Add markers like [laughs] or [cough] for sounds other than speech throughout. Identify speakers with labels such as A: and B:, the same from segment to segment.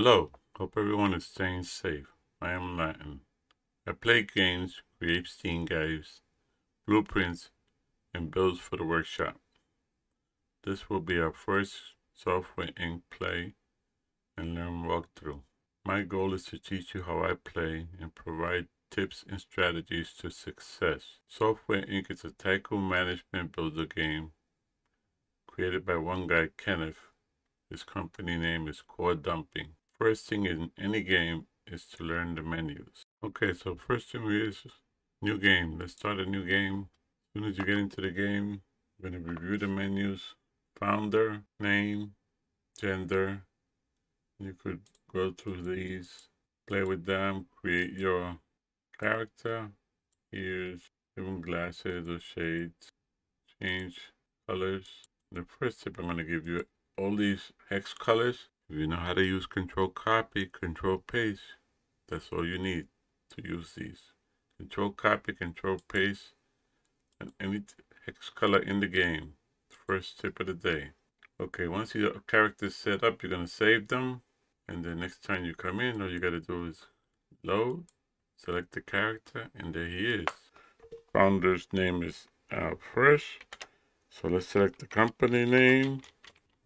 A: Hello, hope everyone is staying safe. I am LatN. I play games, create Steam guides, blueprints, and builds for the workshop. This will be our first Software Inc. play and learn walkthrough. My goal is to teach you how I play and provide tips and strategies to success. Software Inc. is a tycoon management builder game created by one guy, Kenneth. His company name is Coredumping. First thing in any game is to learn the menus. Okay, so first thing is new game. Let's start a new game. As soon as you get into the game, we're going to review the menus. Founder, name, gender. You could go through these, play with them, create your character. Here's even glasses or shades. Change colors. The first tip I'm going to give you all these hex colors if you know how to use control copy, control paste, that's all you need to use these. Control copy, control paste, and any hex color in the game. First tip of the day. Okay, once your character's set up, you're going to save them. And the next time you come in, all you got to do is load, select the character, and there he is. Founder's name is Al Fresh. So let's select the company name.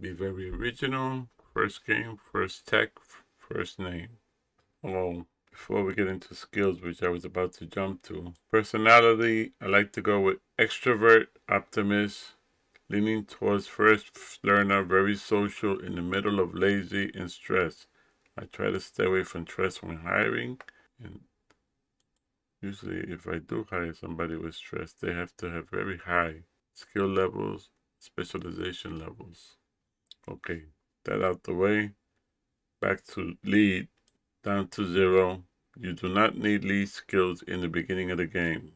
A: Be very original. First game, first tech, first name. Well, before we get into skills, which I was about to jump to. Personality, I like to go with extrovert, optimist, leaning towards first learner, very social, in the middle of lazy and stress. I try to stay away from stress when hiring. And usually, if I do hire somebody with stress, they have to have very high skill levels, specialization levels. Okay, that out the way. Back to lead, down to zero. You do not need lead skills in the beginning of the game.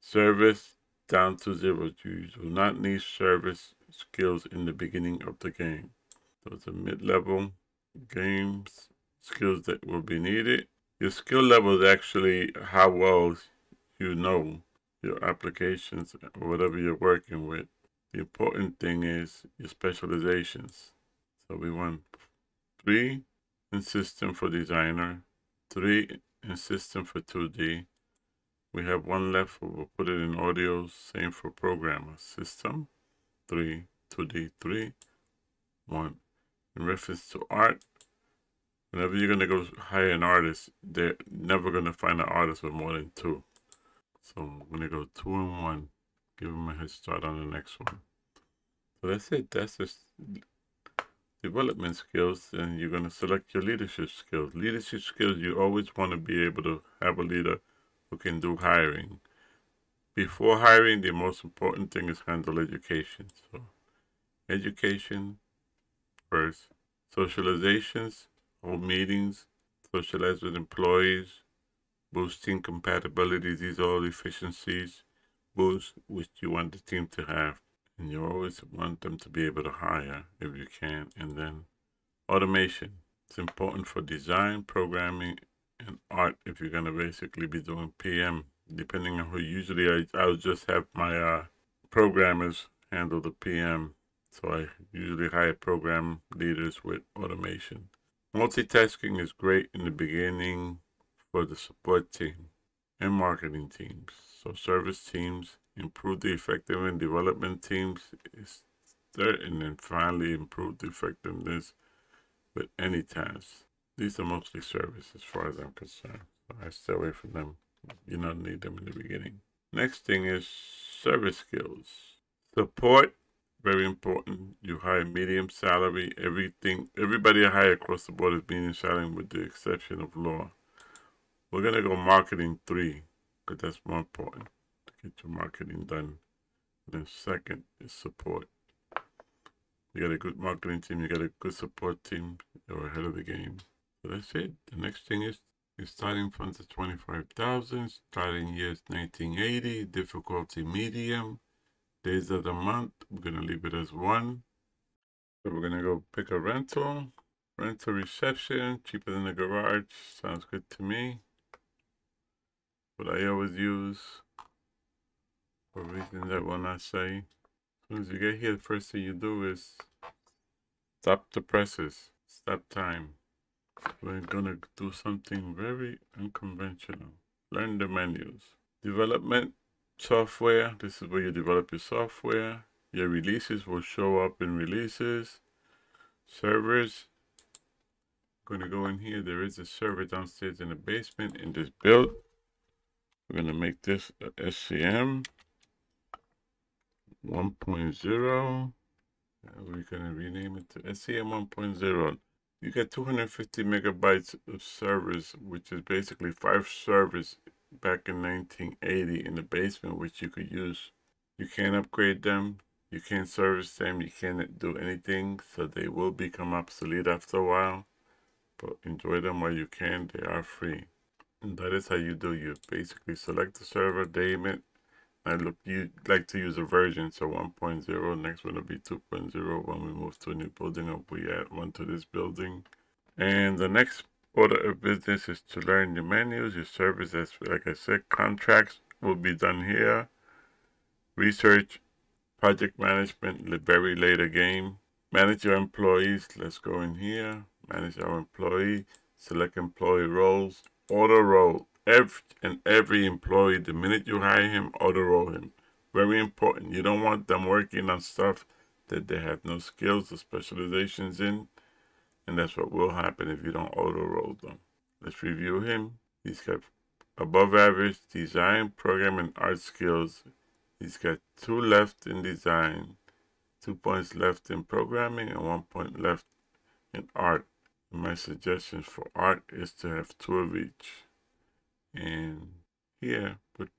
A: Service, down to zero. You do not need service skills in the beginning of the game. Those are mid-level games skills that will be needed. Your skill level is actually how well you know your applications or whatever you're working with. The important thing is your specializations. So we want three in system for designer, three in system for 2D. We have one left, we'll put it in audio, same for programmer. System, three, 2D, three, one. In reference to art, whenever you're to go hire an artist, they're never to find an artist with more than two. So I'm to go two and one, give them a head start on the next one. So that's it. That's just development skills and you're going to select your leadership skills. Leadership skills, you always want to be able to have a leader who can do hiring. Before hiring, the most important thing is handle education. So education first, socializations, hold meetings, socialize with employees, boosting compatibility, these are all efficiencies, boost which you want the team to have and you always want them to be able to hire if you can. And then automation. It's important for design programming and art if you're going to basically be doing pm depending on who usually I, i'll just have my uh, programmers handle the pm so i usually hire program leaders with automation. Multitasking is great in the beginning for the support team and marketing teams. So service teams improve the effectiveness in development teams is there, and then finally improve the effectiveness with any tasks. These are mostly service as far as I'm concerned. I stay away from them. You don't need them in the beginning. Next thing is service skills. Support, very important. You hire medium salary. Everything, everybody I hire across the board is medium salary with the exception of law. We're going to go marketing three because that's more important get your marketing done. And then second is support. You got a good marketing team, you got a good support team, you're ahead of the game. So that's it. The next thing is the starting funds is 25,000, starting years 1980, difficulty medium, days of the month, we're gonna leave it as one. So we're gonna go pick a rental, rental reception, cheaper than the garage, sounds good to me. What I always use for reasons that will not say. As you get here, the first thing you do is stop the presses, stop time. we're gonna do something very unconventional. Learn the menus. Development software. This is where you develop your software. Your releases will show up in releases. Servers. I'm gonna go in here. There is a server downstairs in the basement in this build. We're gonna make this a SCM 1.0. We're gonna rename it to SCM 1.0 you get 250 megabytes of servers, which is basically five servers back in 1980 in the basement, which you could use. You can't upgrade them, you can't service them, you can't do anything, so they will become obsolete after a while. But enjoy them while you can, they are free. And that is how you do. You basically select the server, name it, I look you like to use a version, so 1.0, next one will be 2.0 when we move to a new building or we add one to this building. And the next order of business is to learn your menus, your services, like I said, contracts will be done here. Research, project management, very later game. Manage your employees, let's go in here. Manage our employee, select employee roles, order role every and every employee the minute you hire him auto roll him. Very important. You don't want them working on stuff that they have no skills or specializations in and that's what will happen if you don't auto roll them. Let's review him. He's got above average design program and art skills. He's got two left in design two points left in programming and one point left in art. My suggestion for art is to have two of each and here put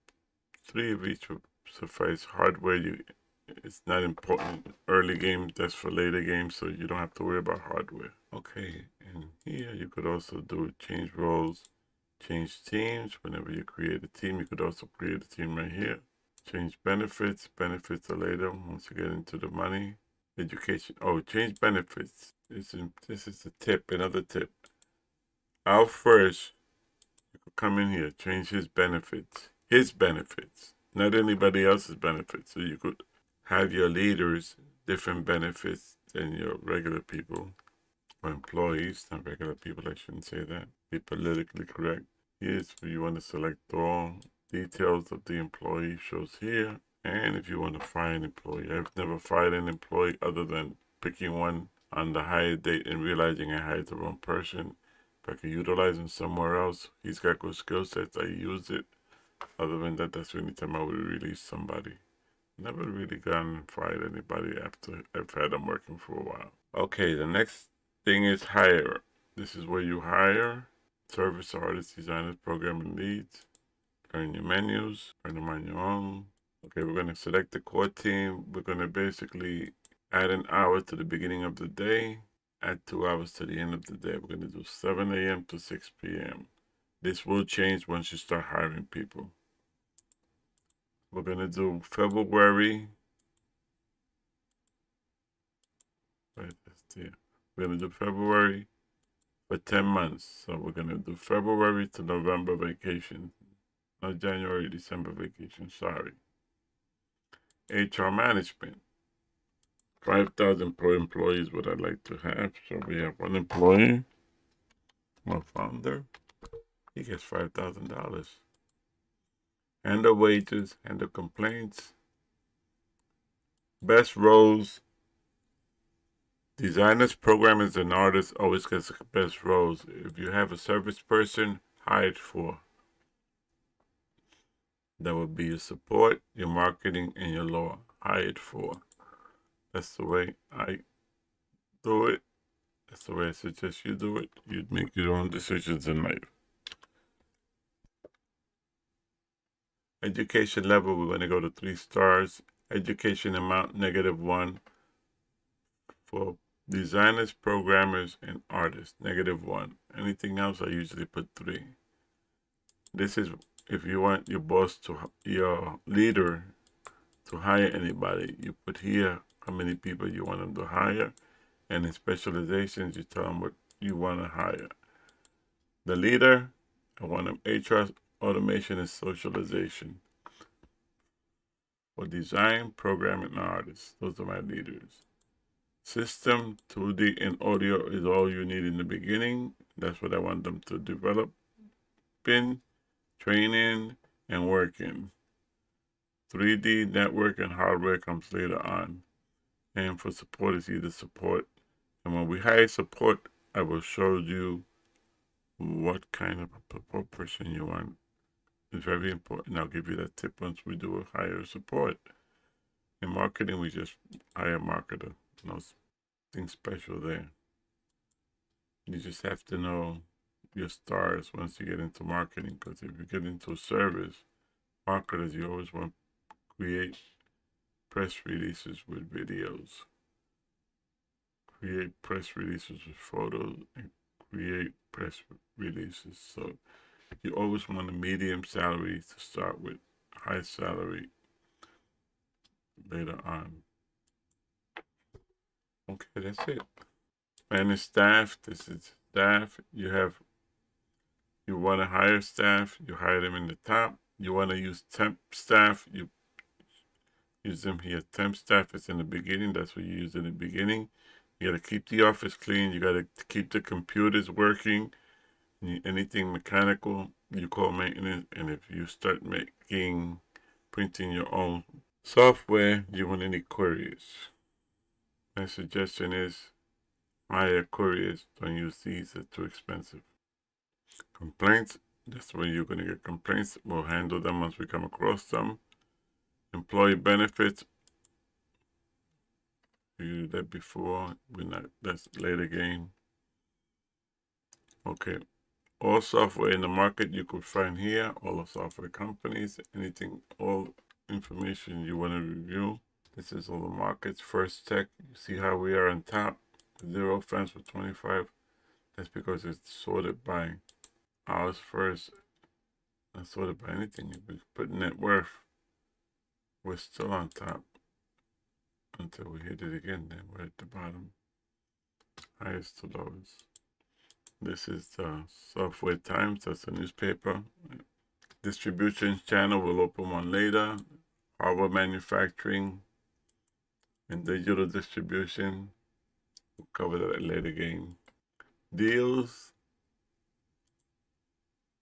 A: three of each would suffice. Hardware you it's not important. Early game that's for later games so you don't have to worry about hardware okay and here you could also do change roles change teams. Whenever you create a team you could also create a team right here. Change benefits benefits are later once you get into the money. Education oh change benefits. This is this is a tip another tip. Out first come in here, change his benefits, his benefits, not anybody else's benefits. So you could have your leaders different benefits than your regular people or employees, not regular people, I shouldn't say that. Be politically correct. Here's where you want to select all details of the employee shows here. And if you want to fire an employee, I've never fired an employee other than picking one on the hire date and realizing I hired the wrong person I could utilize him somewhere else. He's got good skill sets. I use it. Other than that, that's the only time I would release somebody. Never really and fired anybody after I've had them working for a while. Okay, the next thing is hire. This is where you hire service artists, designers, programming leads. Earn your menus, earn them on your own. Okay, we're going to select the core team. We're going to basically add an hour to the beginning of the day add two hours to the end of the day. We're going to do 7 a.m. to 6 p.m. This will change once you start hiring people. We're going to do February. Right. We're going to do February for 10 months. So we're going to do February to November vacation. Not January, December vacation. Sorry. HR management. 5,000 per employees what I'd like to have. So we have one employee, one founder. He gets $5,000. And the wages and the complaints. Best roles. Designers, programmers, and artists always get the best roles. If you have a service person, hired for. That would be your support, your marketing, and your law. Hired for. That's the way I do it. That's the way I suggest you do it. You'd make your own decisions in life. Education level, we're going to go to three stars. Education amount, negative one. For designers, programmers, and artists, negative one. Anything else, I usually put three. This is if you want your boss to, your leader to hire anybody, you put here how many people you want them to hire, and in specializations, you tell them what you want to hire. The leader, I want them HR, automation, and socialization. For design, programming, and artists, those are my leaders. System, 2D, and audio is all you need in the beginning. That's what I want them to develop in, training, and working. 3D network and hardware comes later on. And for support is either support. And when we hire support, I will show you what kind of person you want. It's very important. I'll give you that tip once we do a hire support. In marketing, we just hire a marketer. Nothing special there. You just have to know your stars once you get into marketing. Because if you get into service, marketers, you always want to create press releases with videos, create press releases with photos, and create press releases. So you always want a medium salary to start with, high salary later on. Okay, that's it. Manage staff. This is staff. You have, you want to hire staff, you hire them in the top. You want to use temp staff, you use them here. Temp staff is in the beginning. That's what you use in the beginning. You got to keep the office clean. You got to keep the computers working. Anything mechanical, you call maintenance. And if you start making, printing your own software, you want any queries. My suggestion is hire couriers. Don't use these, they're too expensive. Complaints, that's where you're going to get complaints. We'll handle them once we come across them. Employee benefits, we did that before. We're not, that's later game. Okay. All software in the market you could find here. All the software companies, anything, all information you want to review. This is all the markets. First tech, you see how we are on top. Zero fans for 25. That's because it's sorted by ours first. Not sorted by anything. We put net worth, we're still on top until we hit it again. Then we're at the bottom. Highest to lowest. This is the Software Times. That's a newspaper. Distribution channel. We'll open one later. Hardware manufacturing and digital distribution. We'll cover that later game. Deals.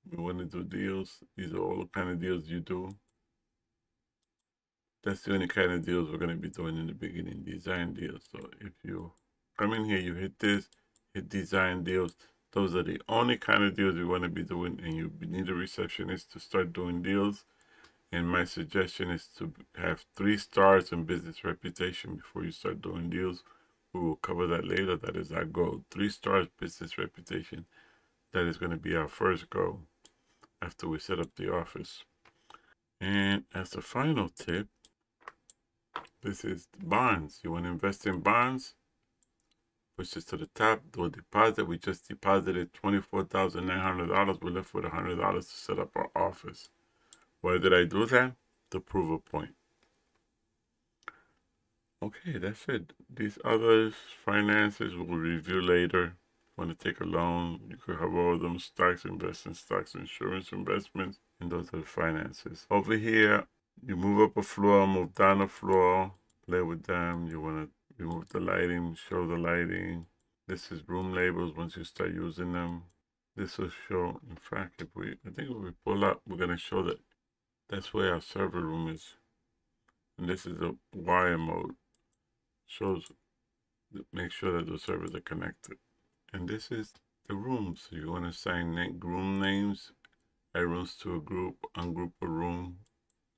A: We want to do deals. These are all the kind of deals you do. That's the only kind of deals we're going to be doing in the beginning, design deals. So if you come in here, you hit this, hit design deals. Those are the only kind of deals we want to be doing and you need a receptionist to start doing deals. And my suggestion is to have three stars in business reputation before you start doing deals. We will cover that later. That is our goal. Three stars business reputation. That is going to be our first goal after we set up the office. And as a final tip, this is bonds. You want to invest in bonds? Push this to the top, do a deposit. We just deposited $24,900. We're left with $100 to set up our office. Why did I do that? To prove a point. Okay, that's it. These others, finances, we'll review later. Want to take a loan, you could have all of them, stocks, invest in stocks, insurance investments, and those are the finances. Over here, you move up a floor, move down a floor, play with them. You want to remove the lighting, show the lighting. This is room labels once you start using them. This will show, in fact, if we, I think if we pull up, we're going to show that that's where our server room is. And this is a wire mode. Shows, make sure that the servers are connected. And this is the rooms. So you want to assign room names, add rooms to a group, ungroup a room,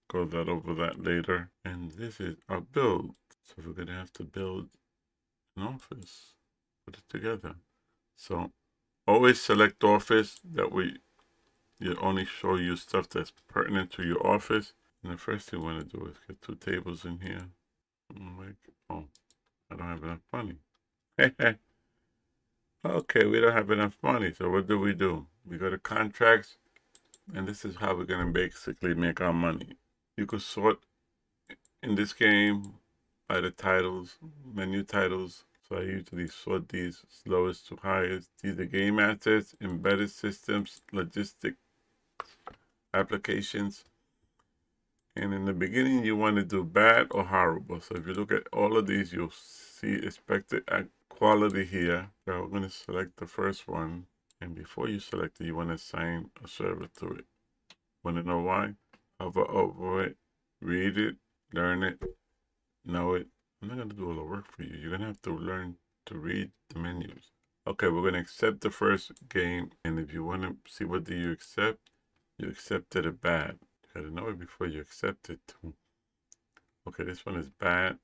A: go that over that later. And this is our build. So we're going to have to build an office, put it together. So always select office that we you only show you stuff that's pertinent to your office. And the first thing we want to do is get two tables in here. Like, oh, I don't have enough money. [laughs] okay, we don't have enough money. So what do we do? We go to contracts, and this is how we're going to basically make our money. You could sort in this game by the titles, menu titles. So I usually sort these lowest to highest. These are game assets, embedded systems, logistic applications. And in the beginning, you want to do bad or horrible. So if you look at all of these, you'll see expected quality here. So I'm going to select the first one. And before you select it, you want to assign a server to it. Want to know why? Hover over oh, it, read it, learn it, know it. I'm not to do all the work for you. You're to have to learn to read the menus. Okay, we're to accept the first game. And if you want to see what do you accept, you accepted it bad. You got to know it before you accept it. Okay, this one is bad.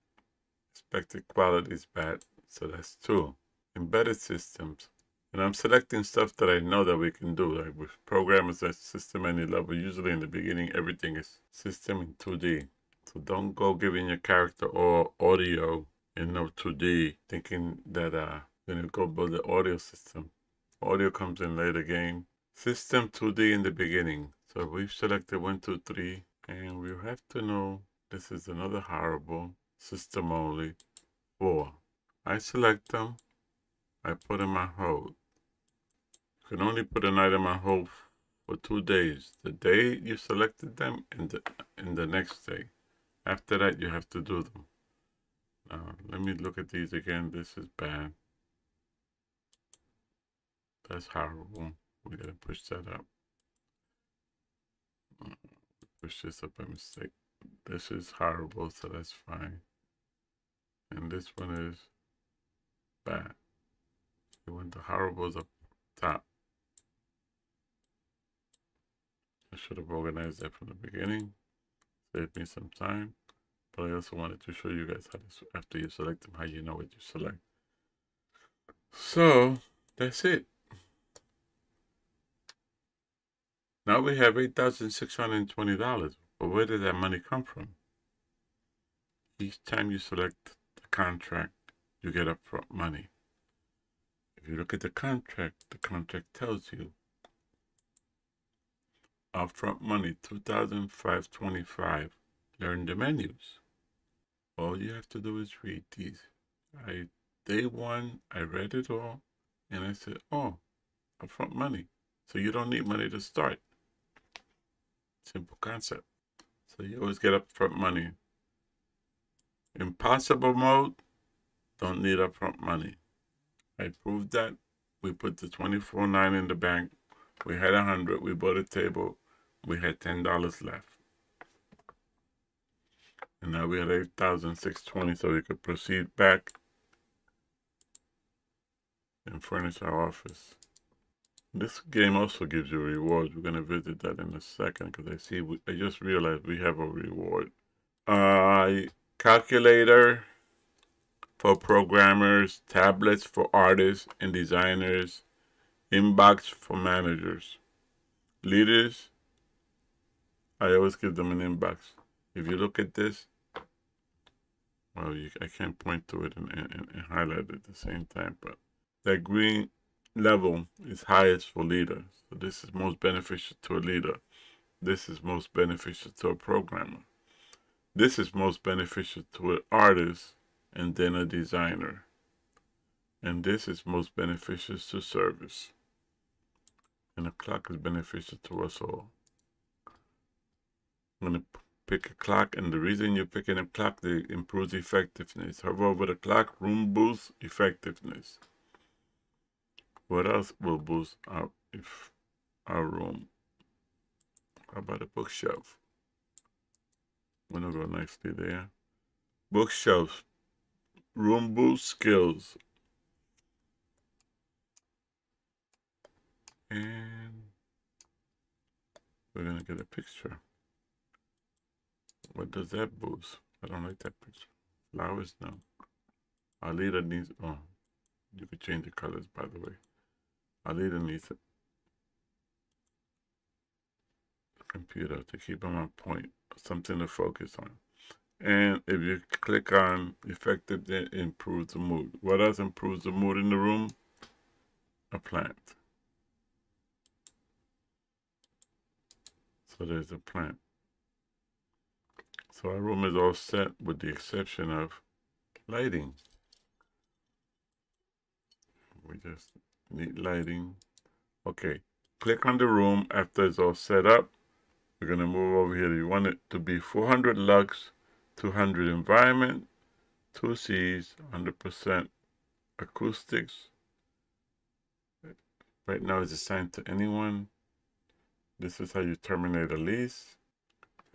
A: Expected quality is bad. So that's two. Embedded systems. And I'm selecting stuff that I know that we can do. Like with programmers at system any level, usually in the beginning, everything is system in 2D. So don't go giving your character all audio in no 2D, thinking that uh, to go build the audio system. Audio comes in later game. System 2D in the beginning. So we've selected 1, 2, 3, and we have to know this is another horrible system only 4. I select them. I put in my hold. Can only put an item on hold for two days. The day you selected them and the, and the next day. After that, you have to do them. Now, let me look at these again. This is bad. That's horrible. We gotta push that up. Push this up by mistake. This is horrible, so that's fine. And this one is bad. You want the horribles up top. I should have organized that from the beginning. Saved me some time. But I also wanted to show you guys how to, after you select them, how you know what you select. So, that's it. Now we have $8,620. But where did that money come from? Each time you select the contract, you get upfront money. If you look at the contract, the contract tells you upfront money 2525 learn the menus. All you have to do is read these. I day one i read it all and i said oh upfront money. So you don't need money to start. Simple concept. So you always get upfront money. Impossible mode don't need upfront money. I proved that. We put the 24.9 in the bank. We had a hundred. We bought a table we had ten dollars left. And now we had eight thousand six twenty, so we could proceed back and furnish our office. This game also gives you rewards. We're gonna visit that in a second because I see we, I just realized we have a reward. Uh, calculator for programmers, tablets for artists and designers, inbox for managers, leaders I always give them an inbox. If you look at this, well, you, I can't point to it and, and, and highlight it at the same time, but that green level is highest for leaders. So this is most beneficial to a leader. This is most beneficial to a programmer. This is most beneficial to an artist and then a designer. And this is most beneficial to service. And the clock is beneficial to us all. I'm going to pick a clock, and the reason you're picking a clock, it improves effectiveness. Hover over the clock, room boosts effectiveness. What else will boost our, if our room? How about a bookshelf? Going to go nicely there. Bookshelves, room boost skills. And we're going to get a picture. What does that boost? I don't like that picture. Flowers, no. Our leader needs, oh, you could change the colors, by the way. Leader needs a computer to keep him on point, something to focus on. And if you click on effective, then improves the mood. What else improves the mood in the room? A plant. So there's a plant. So our room is all set with the exception of lighting. We just need lighting. Okay, click on the room after it's all set up. We're to move over here. You want it to be 400 lux, 200 environment, 2 Cs, 100% acoustics, Right now it's assigned to anyone. This is how you terminate a lease.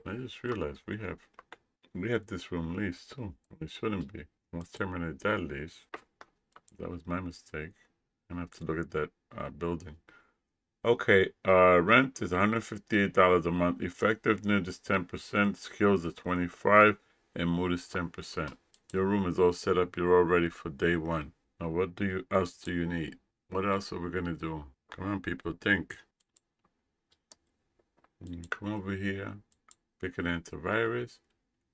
A: I just realized we have we have this room leased too. It shouldn't be. Let's terminate that lease. That was my mistake. I'm gonna have to look at that uh, building. Okay, uh, rent is $158 a month. Effectiveness is 10%. Skills are 25 and mood is 10%. Your room is all set up. You're all ready for day one. Now, what do you else do you need? What else are we gonna do? Come on, people, think. Mm, come over here, pick an antivirus,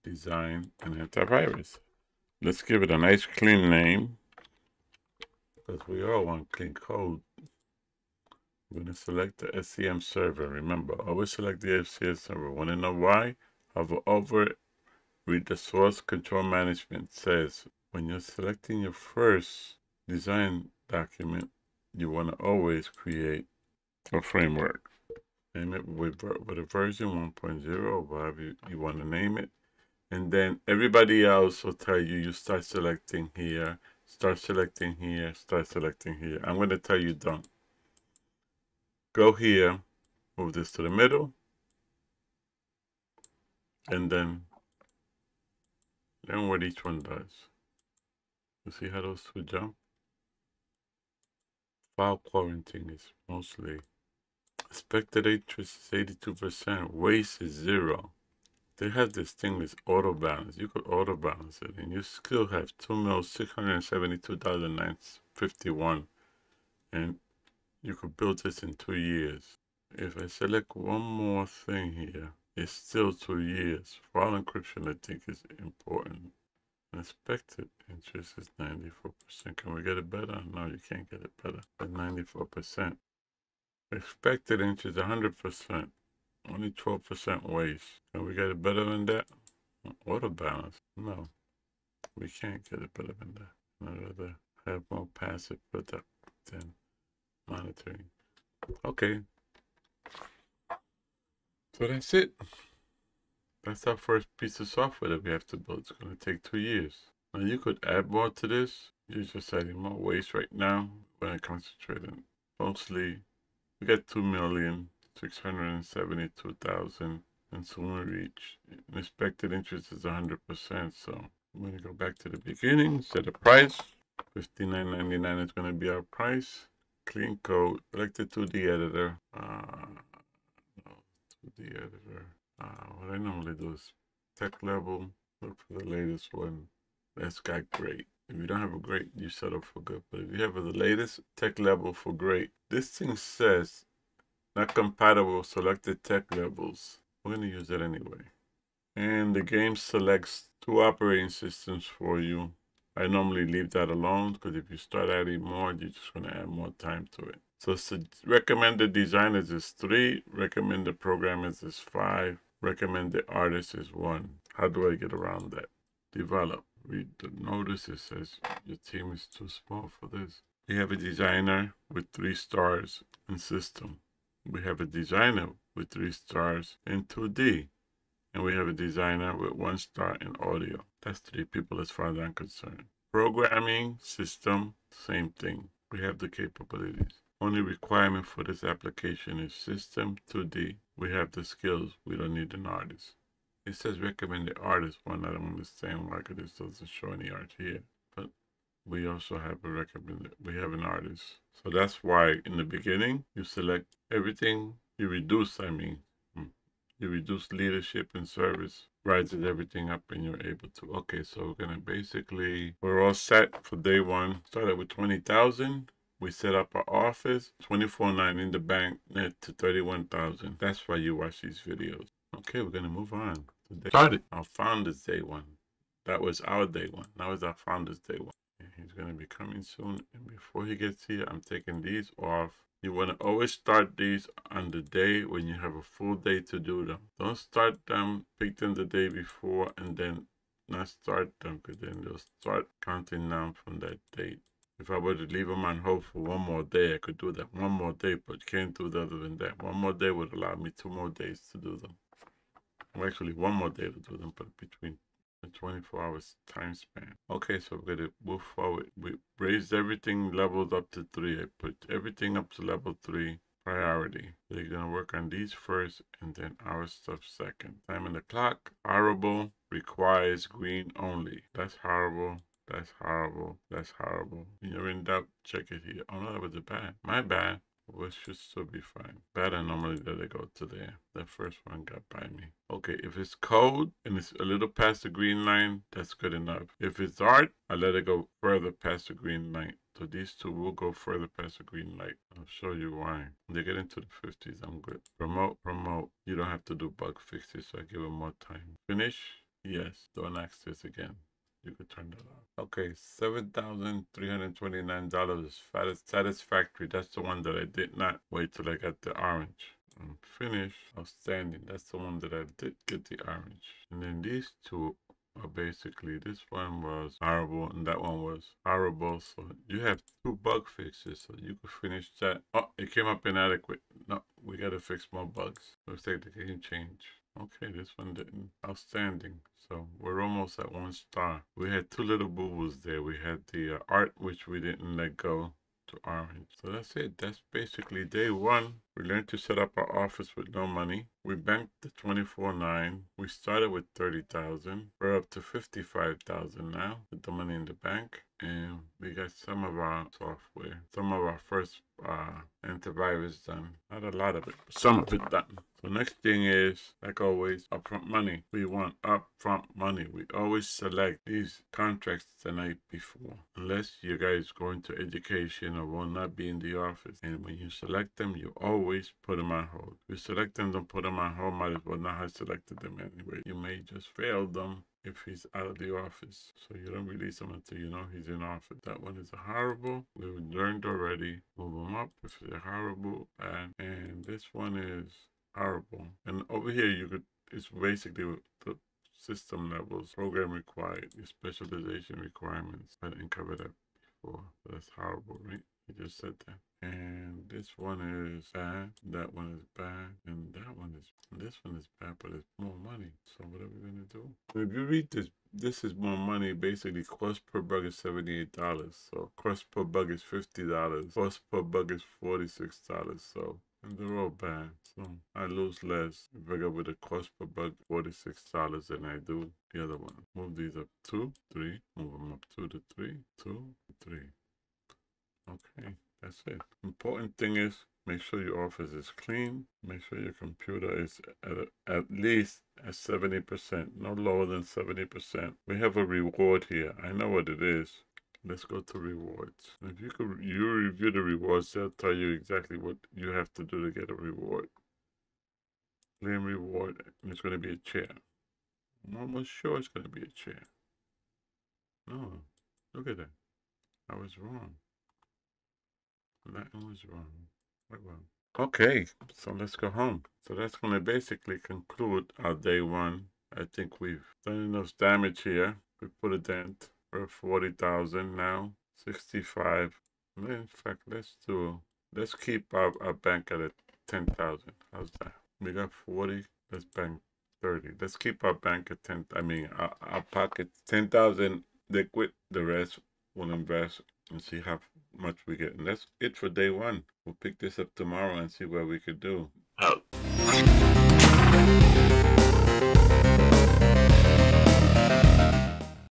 A: design an antivirus. Let's give it a nice clean name because we all want clean code. I'm going to select the SCM server. Remember, always select the SCM server. Want to know why? Hover over. Read the source control management says when you're selecting your first design document, you want to always create a framework. Name it with, with a version 1.0, or whatever you, you want to name it. And then everybody else will tell you, you start selecting here, start selecting here, start selecting here. I'm going to tell you done. Go here, move this to the middle, and then learn what each one does. You see how those two jump? File quarantine is mostly expected interest is 82%, waste is zero. They have this thing that's auto balance. You could auto balance it and you still have two mil six hundred seventy two thousand nine fifty one and you could build this in two years. If I select one more thing here, it's still two years. File encryption I think is important. Expected interest is 94%. Can we get it better? No, you can't get it better. At 94%. Expected interest 100%. Only 12% waste. Can we get it better than that? Auto balance? No. We can't get it better than that. I'd rather have more passive product than monitoring. Okay. So that's it. That's our first piece of software that we have to build. It's going to take two years. Now you could add more to this. You're just adding more waste right now. We're going to concentrate on mostly, we got 2 million, 672,000 and soon we reach expected interest is 100%. So I'm going to go back to the beginning, set a price. 59.99 is going to be our price. Clean code, select the 2D editor. Uh, no, 2D editor. Uh, what I normally do is tech level, look for the latest one. That's got great. If you don't have a great, you settle for good. But if you have the latest tech level for great, this thing says not compatible selected tech levels. We're going to use that anyway. And the game selects two operating systems for you. I normally leave that alone because if you start adding more, you're just going to add more time to it. So recommended designers is three, recommended programmers is five, recommended artists is one. How do I get around that? Develop. Read the notice. It says your team is too small for this. We have a designer with three stars in system. We have a designer with three stars in 2D. And we have a designer with one star in audio. That's three people as far as I'm concerned. Programming, system, same thing. We have the capabilities. Only requirement for this application is system 2D. We have the skills. We don't need an artist. It says recommended artist one. I don't understand why this doesn't show any art here. But we also have a recommended, we have an artist. So that's why in the beginning, you select everything, you reduce, I mean, hmm, you reduce leadership and service, rises everything up and you're able to, okay, so we're gonna basically, we're all set for day one. Started with 20,000. We set up our office, 24.9 in the bank, net to 31,000. That's why you watch these videos. Okay, we're gonna move on. Today, started our founders day one. That was our day one. That was our founders day one. He's going to be coming soon. And before he gets here, I'm taking these off. You want to always start these on the day when you have a full day to do them. Don't start them, pick them the day before, and then not start them because then they'll start counting down from that date. If I were to leave them on hold for one more day, I could do that one more day, but can't do it other than that. One more day would allow me two more days to do them. Actually, one more day to do them, but between a 24 hours time span. Okay, so we're gonna move forward. We raised everything levels up to three. I put everything up to level three priority. You're gonna work on these first and then our stuff second. Time on the clock, horrible, requires green only. That's horrible. That's horrible. That's horrible. When you're in doubt, check it here. Oh no, that was a bad. My bad. Which should still be fine. Better normally that I go to there. The first one got by me. Okay, if it's cold and it's a little past the green line, that's good enough. If it's art, I let it go further past the green line. So these two will go further past the green light. I'll show you why. When they get into the 50s, I'm good. Promote, promote. You don't have to do bug fixes, so I give them more time. Finish? Yes. Don't access again you could turn that off. Okay, seven thousand three hundred twenty-nine dollars is satisfactory. That's the one that I did not wait till I got the orange. And finish outstanding. That's the one that I did get the orange. And then these two are basically this one was horrible and that one was horrible. So you have two bug fixes, so you could finish that. Oh, it came up inadequate. No, we gotta fix more bugs. Looks like the game change. Okay, this one didn't. Outstanding. So we're almost at one star. We had two little boo-boos there. We had the uh, art, which we didn't let go to orange. So that's it. That's basically day one. We learned to set up our office with no money. We banked the 24.9. We started with 30,000. We're up to 55,000 now with the money in the bank. And we got some of our software, some of our first uh, antivirus done. Not a lot of it, but some of it done. The next thing is, like always, upfront money. We want upfront money. We always select these contracts the night before, unless you guys go into education or will not be in the office. And when you select them, you always put them on hold. You select them, don't put them on hold. Might as well not have selected them anyway. You may just fail them if he's out of the office. So you don't release him until you know he's in office. That one is horrible. We learned already. Move him up if they're horrible. And, and this one is horrible. And over here, you could, it's basically the system levels, program required, your specialization requirements. I didn't cover that before. That's horrible, right? You just said that. And this one is bad, that one is bad, and that one is, this one is bad, but it's more money. So what are we gonna do? If you read this, this is more money. Basically, cost per bug is $78. So cost per bug is $50. Cost per bug is $46. So and they're all bad. So I lose less if I go with a cost per bug $46 than I do the other one. Move these up two, three, move them up two to three, two, three. Okay, that's it. Important thing is make sure your office is clean. Make sure your computer is at, at least at 70%, no lower than 70%. We have a reward here. I know what it is. Let's go to rewards. If you could you review the rewards, they'll tell you exactly what you have to do to get a reward. Claim reward, and it's going to be a chair. I'm almost sure it's going to be a chair. No, look at that. I was wrong. That was wrong. Quite wrong. Okay, so let's go home. So that's going to basically conclude our day one. I think we've done enough damage here. We put a dent. We're 40,000 now. 65. In fact, let's do, let's keep our, our bank at 10,000. How's that? We got 40. Let's bank 30. Let's keep our bank at 10. I mean, our, our pocket 10,000 liquid. The rest we'll invest and see how much we get. And that's it for day one. We'll pick this up tomorrow and see what we could do. Out.